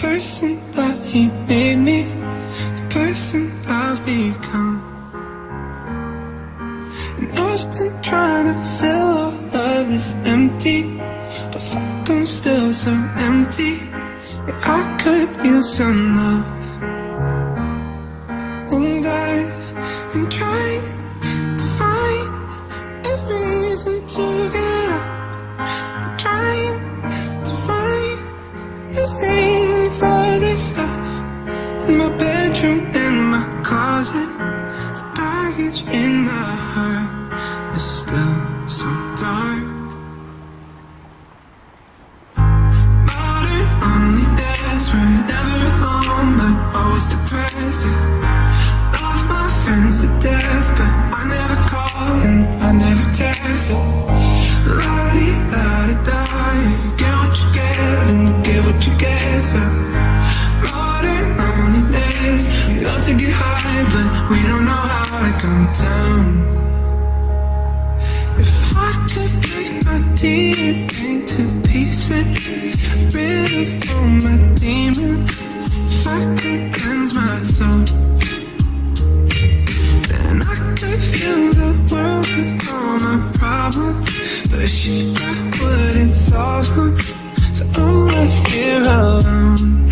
person that he made me, the person I've become. And I've been trying to fill all of this empty, but fuck, I'm still so empty. Yeah, I could use some love. And I've been trying to find a reason to get my bedroom, in my closet, the baggage in my heart is still so dark. Modern never alone, but always depressing. Love my friends to death, but I never call and I never text. Get what you get and get what you get. So we don't know how to come down. If I could break my DNA to pieces, rid of all my demons, if I could cleanse my soul, then I could fill the world with all my problems, but shit, I wouldn't solve them. So I'm right here alone.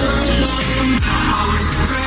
I was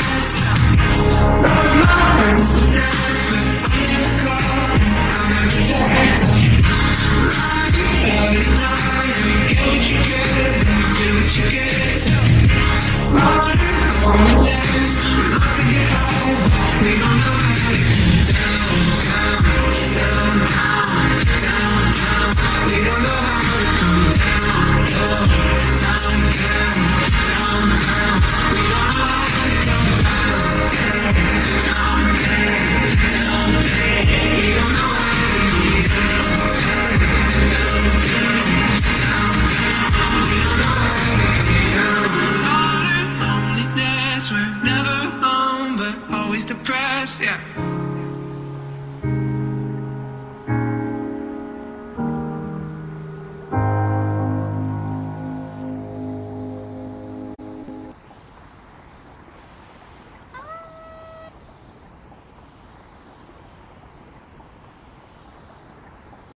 always depressed, yeah.